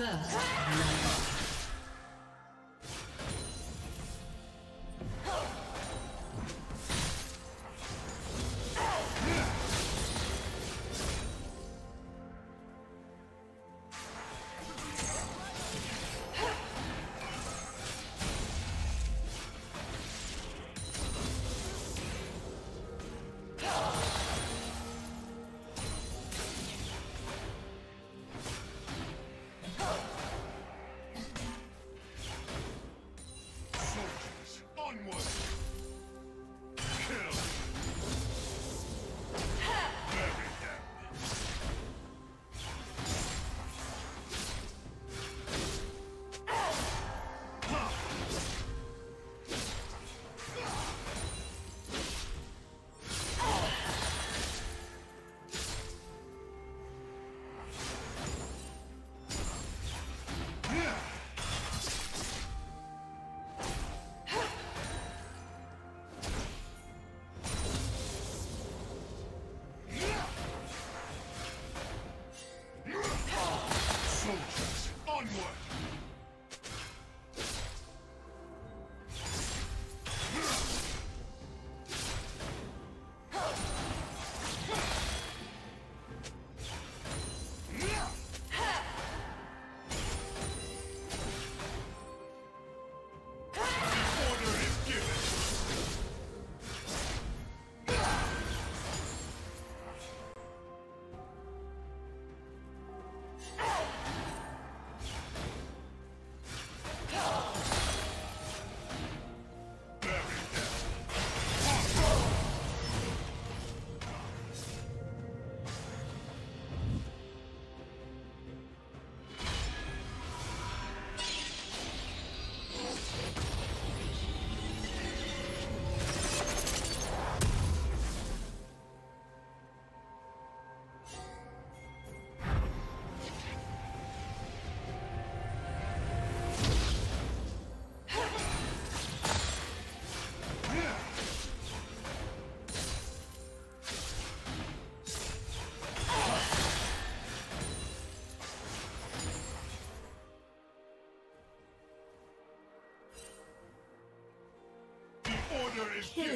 First,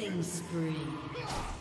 Killing spree.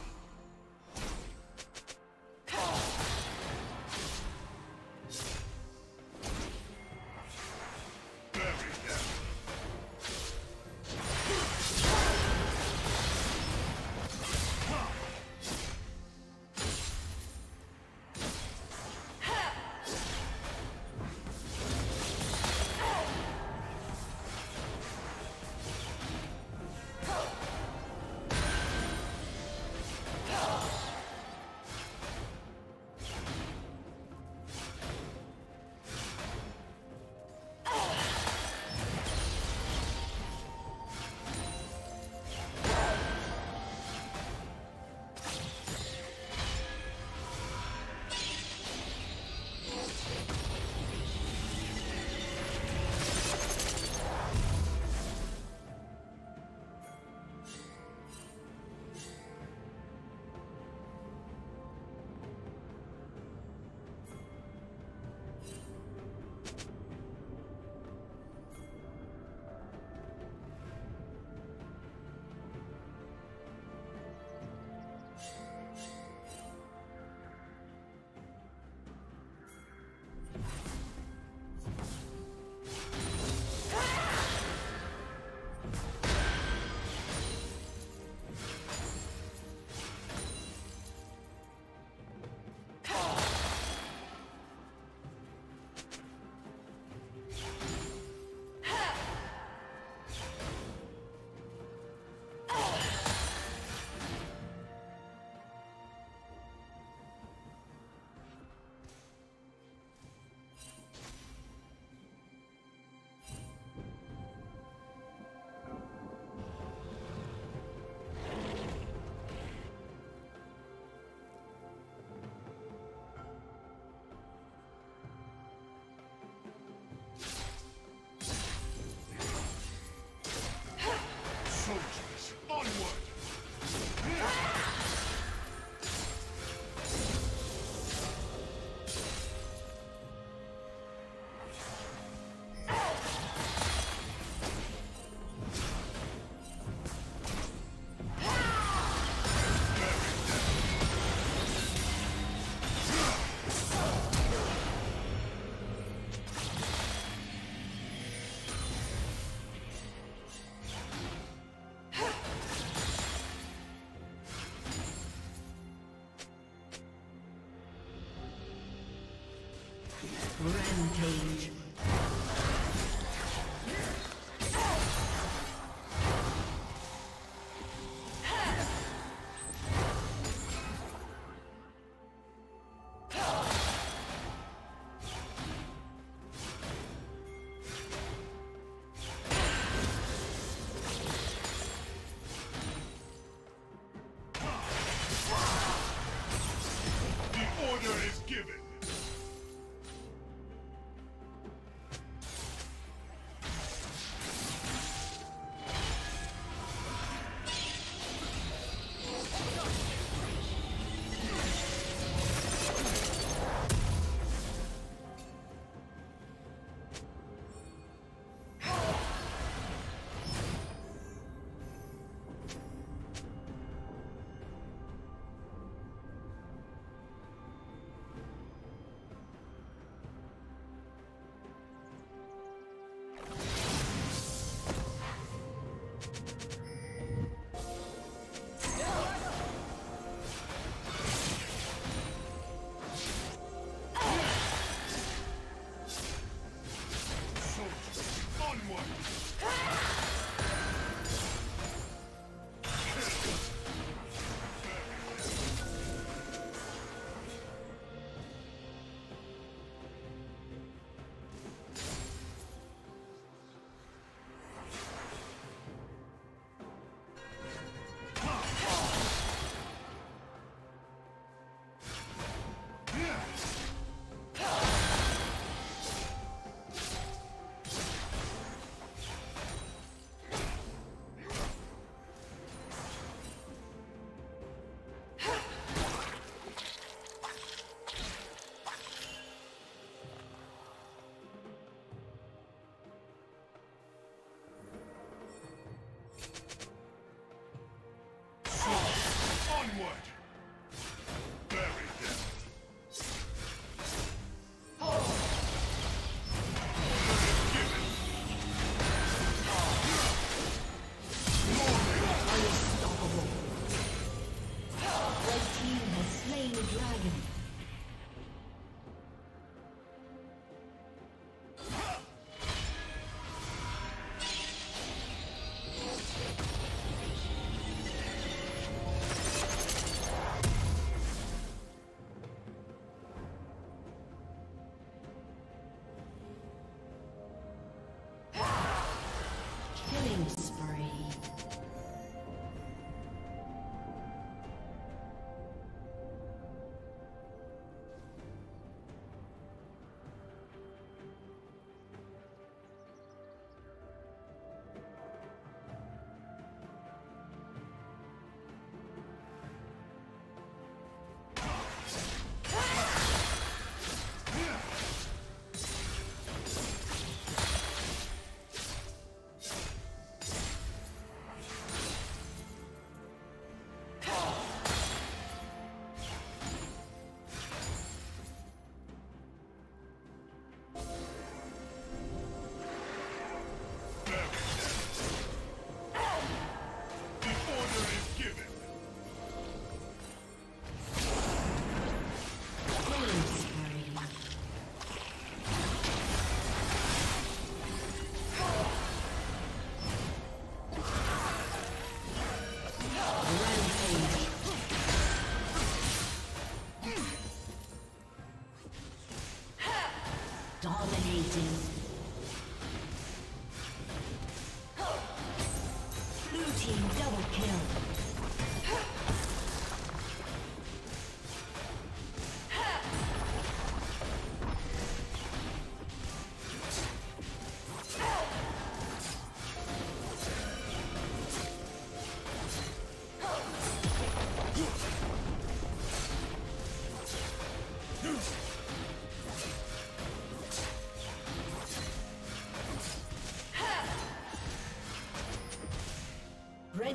Rampage.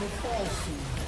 Will fall soon.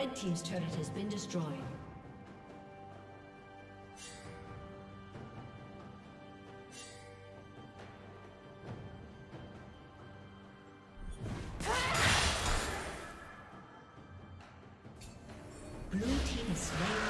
Red Team's turret has been destroyed. Blue Team is slain